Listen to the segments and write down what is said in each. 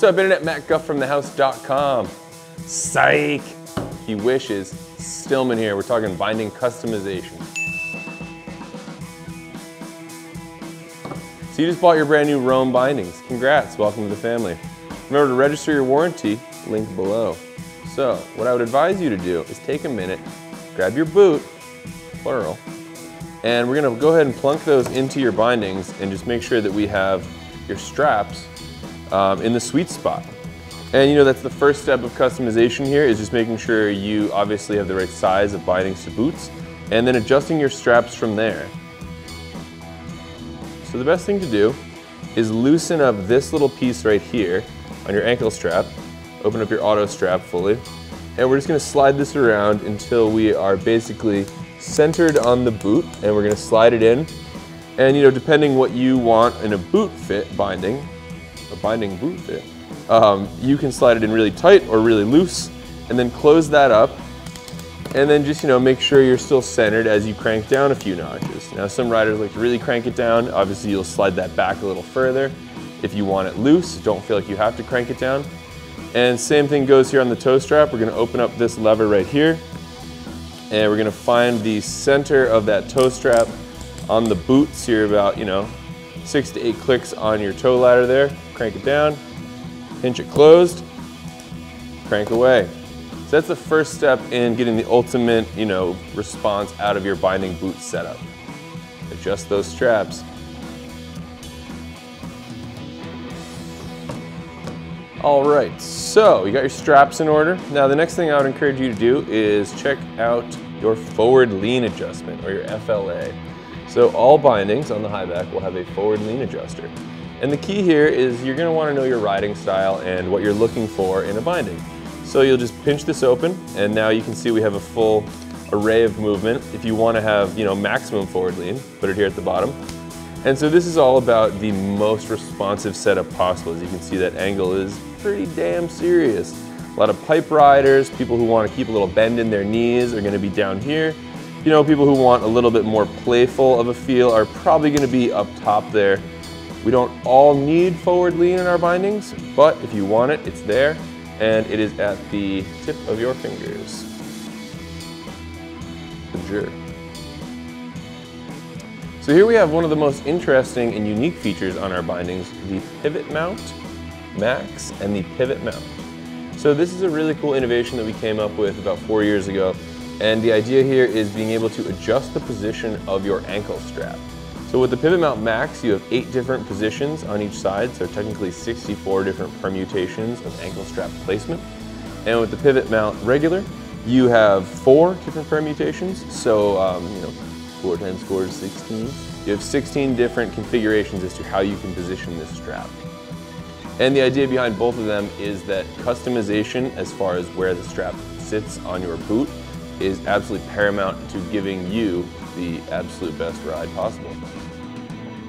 What's up, Internet? Matt Guff from thehouse.com. Psych. He wishes. Stillman here. We're talking binding customization. So you just bought your brand new Rome bindings. Congrats. Welcome to the family. Remember to register your warranty, link below. So what I would advise you to do is take a minute, grab your boot, plural, and we're gonna go ahead and plunk those into your bindings and just make sure that we have your straps um, in the sweet spot. And you know, that's the first step of customization here is just making sure you obviously have the right size of bindings to boots and then adjusting your straps from there. So the best thing to do is loosen up this little piece right here on your ankle strap, open up your auto strap fully, and we're just gonna slide this around until we are basically centered on the boot and we're gonna slide it in. And you know, depending what you want in a boot fit binding, a binding boot fit, um, you can slide it in really tight or really loose and then close that up and then just you know make sure you're still centered as you crank down a few notches. Now some riders like to really crank it down. Obviously you'll slide that back a little further. If you want it loose, don't feel like you have to crank it down. And same thing goes here on the toe strap. We're gonna open up this lever right here and we're gonna find the center of that toe strap on the boots here about, you know, six to eight clicks on your toe ladder there. Crank it down, pinch it closed, crank away. So that's the first step in getting the ultimate, you know, response out of your binding boot setup. Adjust those straps. All right, so you got your straps in order. Now the next thing I would encourage you to do is check out your forward lean adjustment or your FLA. So all bindings on the high back will have a forward lean adjuster. And the key here is you're gonna wanna know your riding style and what you're looking for in a binding. So you'll just pinch this open and now you can see we have a full array of movement. If you wanna have you know, maximum forward lean, put it here at the bottom. And so this is all about the most responsive setup possible. As you can see that angle is pretty damn serious. A lot of pipe riders, people who wanna keep a little bend in their knees are gonna be down here. You know, people who want a little bit more playful of a feel are probably gonna be up top there we don't all need forward lean in our bindings, but if you want it, it's there, and it is at the tip of your fingers. So here we have one of the most interesting and unique features on our bindings, the pivot mount max and the pivot mount. So this is a really cool innovation that we came up with about four years ago. And the idea here is being able to adjust the position of your ankle strap. So with the Pivot Mount Max, you have eight different positions on each side, so technically 64 different permutations of ankle strap placement. And with the Pivot Mount Regular, you have four different permutations, so um, you know, four times four is 16. You have 16 different configurations as to how you can position this strap. And the idea behind both of them is that customization as far as where the strap sits on your boot is absolutely paramount to giving you the absolute best ride possible.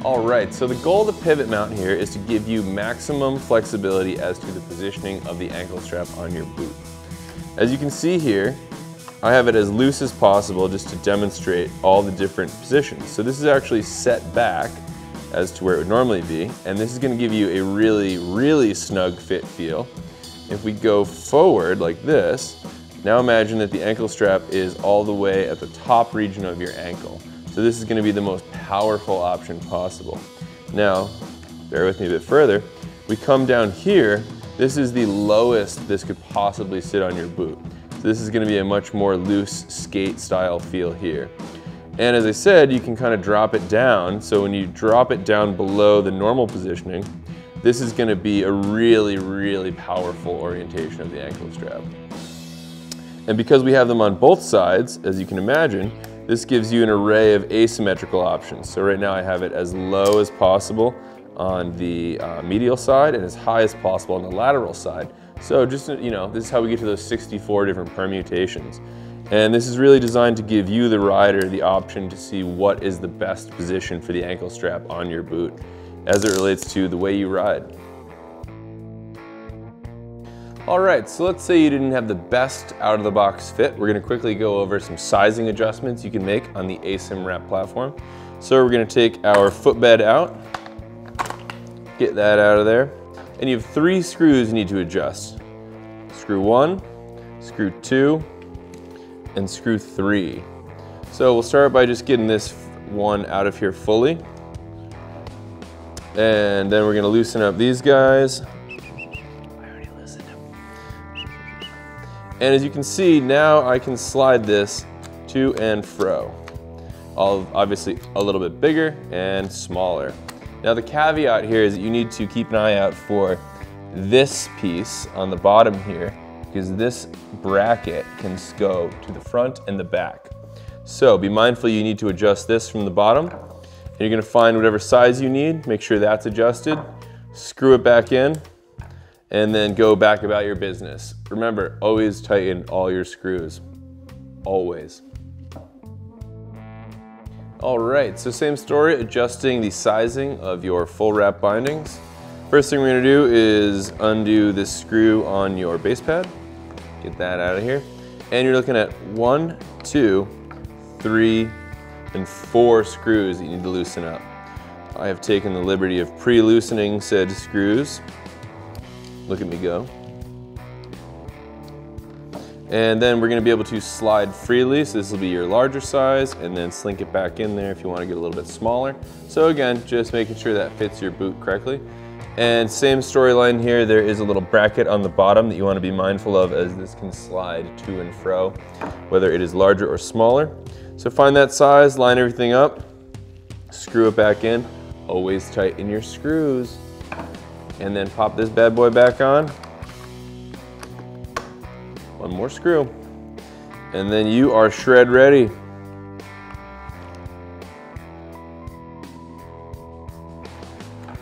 All right, so the goal of the pivot mount here is to give you maximum flexibility as to the positioning of the ankle strap on your boot. As you can see here, I have it as loose as possible just to demonstrate all the different positions. So this is actually set back as to where it would normally be, and this is gonna give you a really, really snug fit feel. If we go forward like this, now imagine that the ankle strap is all the way at the top region of your ankle. So this is gonna be the most powerful option possible. Now, bear with me a bit further, we come down here, this is the lowest this could possibly sit on your boot. So this is gonna be a much more loose skate style feel here. And as I said, you can kind of drop it down. So when you drop it down below the normal positioning, this is gonna be a really, really powerful orientation of the ankle strap. And because we have them on both sides, as you can imagine, this gives you an array of asymmetrical options. So right now I have it as low as possible on the uh, medial side and as high as possible on the lateral side. So just, you know, this is how we get to those 64 different permutations. And this is really designed to give you, the rider, the option to see what is the best position for the ankle strap on your boot as it relates to the way you ride. All right, so let's say you didn't have the best out of the box fit. We're gonna quickly go over some sizing adjustments you can make on the AsymWrap platform. So we're gonna take our footbed out, get that out of there. and you have three screws you need to adjust. Screw one, screw two, and screw three. So we'll start by just getting this one out of here fully. And then we're gonna loosen up these guys. And as you can see, now I can slide this to and fro. All obviously a little bit bigger and smaller. Now the caveat here is that you need to keep an eye out for this piece on the bottom here because this bracket can go to the front and the back. So be mindful you need to adjust this from the bottom. And you're gonna find whatever size you need, make sure that's adjusted, screw it back in, and then go back about your business. Remember, always tighten all your screws, always. All right, so same story, adjusting the sizing of your full wrap bindings. First thing we're gonna do is undo this screw on your base pad. Get that out of here. And you're looking at one, two, three, and four screws that you need to loosen up. I have taken the liberty of pre-loosening said screws Look at me go. And then we're gonna be able to slide freely. So this will be your larger size and then slink it back in there if you wanna get a little bit smaller. So again, just making sure that fits your boot correctly. And same storyline here, there is a little bracket on the bottom that you wanna be mindful of as this can slide to and fro, whether it is larger or smaller. So find that size, line everything up, screw it back in, always tighten your screws and then pop this bad boy back on. One more screw. And then you are shred ready.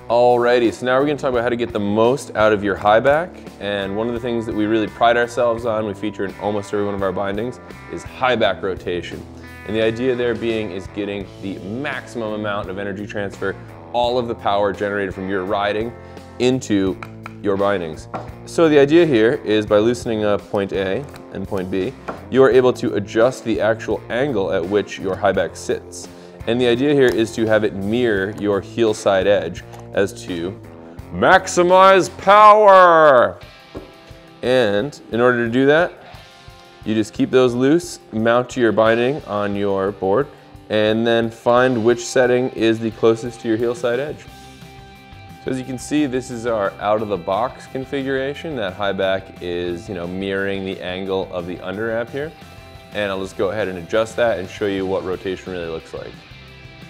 Alrighty, so now we're gonna talk about how to get the most out of your high back. And one of the things that we really pride ourselves on, we feature in almost every one of our bindings, is high back rotation. And the idea there being is getting the maximum amount of energy transfer, all of the power generated from your riding into your bindings. So the idea here is by loosening up point A and point B, you are able to adjust the actual angle at which your high back sits. And the idea here is to have it mirror your heel side edge as to maximize power. And in order to do that, you just keep those loose, mount to your binding on your board, and then find which setting is the closest to your heel side edge. So as you can see, this is our out of the box configuration. That high back is you know, mirroring the angle of the underwrap here. And I'll just go ahead and adjust that and show you what rotation really looks like.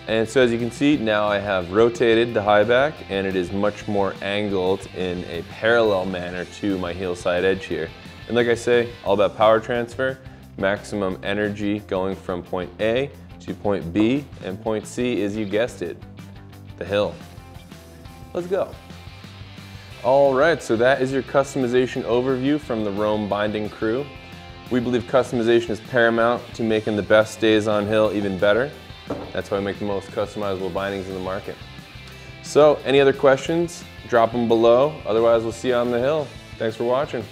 And so as you can see, now I have rotated the high back and it is much more angled in a parallel manner to my heel side edge here. And like I say, all about power transfer, maximum energy going from point A to point B, and point C is, you guessed it, the hill. Let's go. All right, so that is your customization overview from the Rome Binding crew. We believe customization is paramount to making the best days on hill even better. That's why we make the most customizable bindings in the market. So any other questions, drop them below. Otherwise, we'll see you on the hill. Thanks for watching.